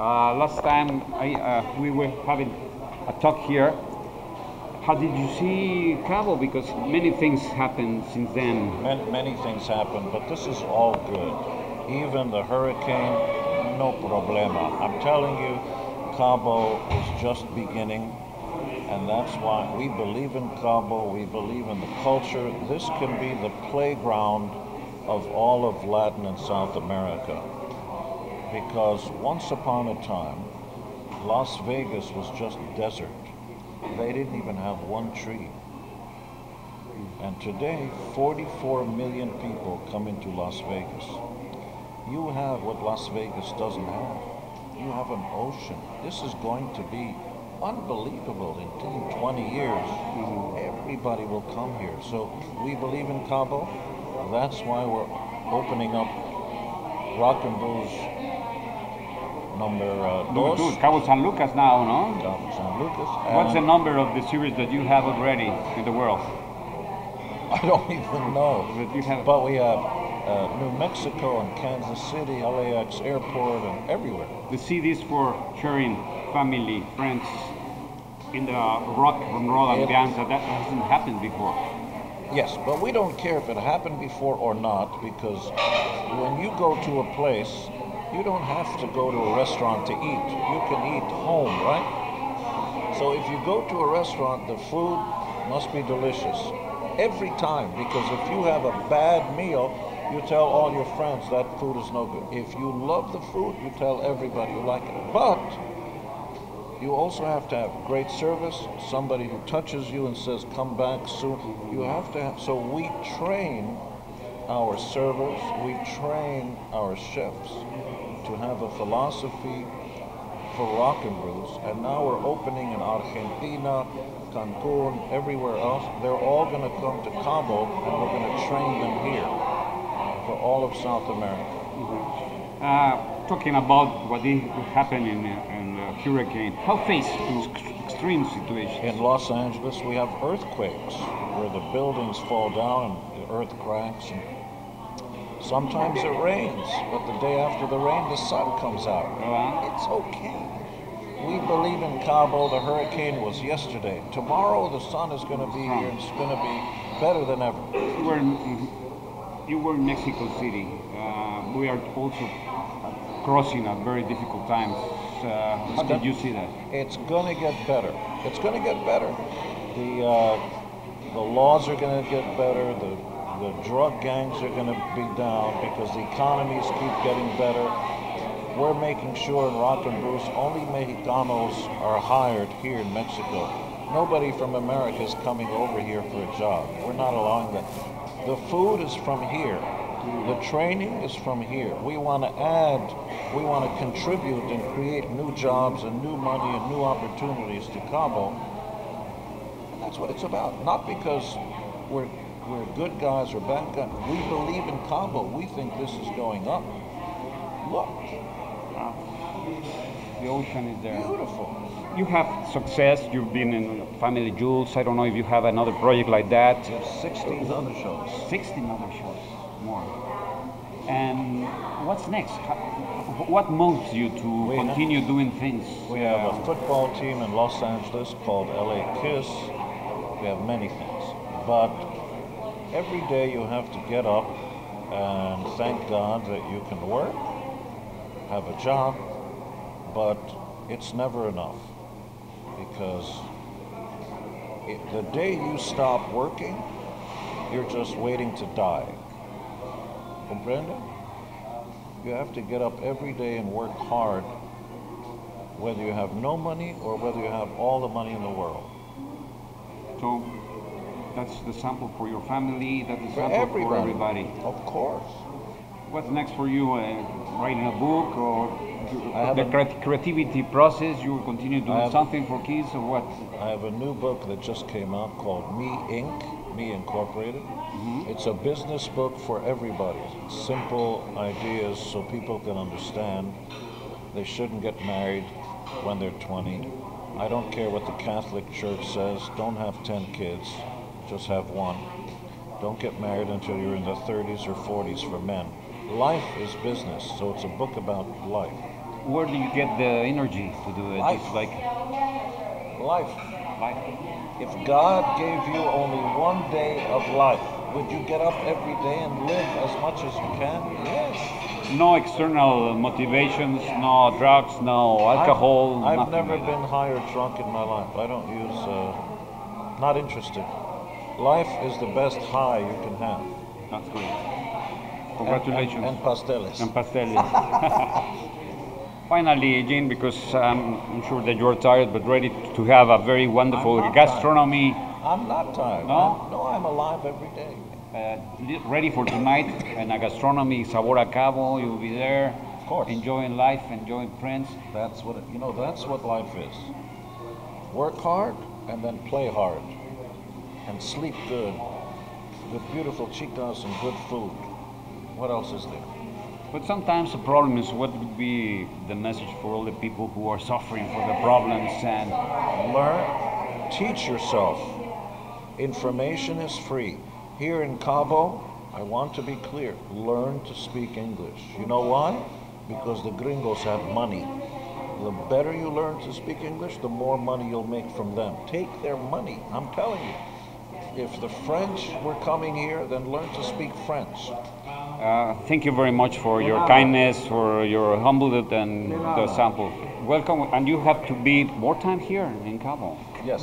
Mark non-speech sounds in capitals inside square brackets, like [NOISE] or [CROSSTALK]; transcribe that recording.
Uh, last time I, uh, we were having a talk here. How did you see Cabo? Because many things happened since then. Many, many things happened, but this is all good. Even the hurricane, no problema. I'm telling you, Cabo is just beginning, and that's why we believe in Cabo. We believe in the culture. This can be the playground of all of Latin and South America. Because once upon a time, Las Vegas was just desert. They didn't even have one tree. And today, 44 million people come into Las Vegas. You have what Las Vegas doesn't have. You have an ocean. This is going to be unbelievable in 10, 20 years. Everybody will come here. So we believe in Cabo. That's why we're opening up Rock and Brews number uh, dos. two, Cabo San Lucas now, no? Cabo San Lucas. What's the number of the series that you have already in the world? [LAUGHS] I don't even know. That you have. But we have uh, New Mexico and Kansas City, LAX airport, and everywhere. The CDs for sharing family, friends in the rock and roll ambiance. That hasn't happened before. Yes, but we don't care if it happened before or not because when you go to a place, you don't have to go to a restaurant to eat. You can eat home, right? So if you go to a restaurant, the food must be delicious every time because if you have a bad meal, you tell all your friends that food is no good. If you love the food, you tell everybody you like it. But you also have to have great service, somebody who touches you and says, come back soon. You have to have, so we train our servers, we train our chefs to have a philosophy for rock and brews. And now we're opening in Argentina, Cancun, everywhere else. They're all going to come to Cabo and we're going to train them here for all of South America. Uh, talking about what did happen in, in uh, hurricane, how face those extreme situations? In Los Angeles, we have earthquakes where the buildings fall down and the earth cracks. And sometimes it rains, but the day after the rain, the sun comes out. Uh, It's okay. We believe in Cabo. The hurricane was yesterday. Tomorrow, the sun is going to be here and it's going to be better than ever. you, were in, you were in Mexico City. Uh, we are also crossing at very difficult times. Uh, how did you see that? It's going to get better. It's going to get better. The uh, the laws are going to get better. The the drug gangs are going to be down because the economies keep getting better. We're making sure in Rock and Brews only Mexicanos are hired here in Mexico. Nobody from America is coming over here for a job. We're not allowing that. The food is from here. The training is from here. We want to add, we want to contribute and create new jobs and new money and new opportunities to Cabo. And that's what it's about. Not because we're, we're good guys or bad guys. We believe in Cabo. We think this is going up. Look, The ocean is there. beautiful. You have success. You've been in Family Jewels. I don't know if you have another project like that. We have 16 other shows. 16 other shows more. And what's next? What moves you to We have- continue doing things? We have a football team in Los Angeles called LA Kiss. We have many things. But every day you have to get up and thank God that you can work, have a job, but it's never enough. Because it, the day you stop working, you're just waiting to die. Comprende? You have to get up every day and work hard whether you have no money or whether you have all the money in the world. So that's the sample for your family. That's the For sample everybody. for everybody. Of course. What's next for you? Uh, writing a book or the creativity process? You will continue doing something for kids or what? I have a new book that just came out called Me Inc., Me Incorporated. It's a business book for everybody. Simple ideas so people can understand. They shouldn't get married when they're 20. I don't care what the Catholic Church says. Don't have 10 kids, just have one. Don't get married until you're in the 30s or 40s for men. Life is business, so it's a book about life. where do you get the energy to do it? Life. It's like Life. life. If God gave you only one day of life, would you get up every day and live as much as you can? Yes. No external motivations, no drugs, no alcohol. I've, I've never been high or drunk in my life. I don't use, uh, not interested. Life is the best high you can have. that. That's great. Congratulations. And, and pasteles. And pasteles. [LAUGHS] Finally, Gene, because um, I'm sure that you're tired but ready to have a very wonderful I'm gastronomy, I'm not tired. No? I'm, no, I'm alive every day. uh, ready for tonight, and a gastronomy, Sabor a Cabo. You'll be there, Of course. enjoying life, enjoying friends. That's what it, you know. That's what life is. Work hard and then play hard, and sleep good, with beautiful chicas and good food. What else is there? But sometimes the problem is what would be the message for all the people who are suffering for the problems and Learn, teach yourself. Information is free. Here in Cabo, I want to be clear. Learn to speak English. You know why? Because the gringos have money. The better you learn to speak English, the more money you'll make from them. Take their money. I'm telling you. If the French were coming here, then learn to speak French. Uh, thank you very much for your kindness, for your humbleness and the sample. Welcome, and you have to be more time here in Cabo. Yes.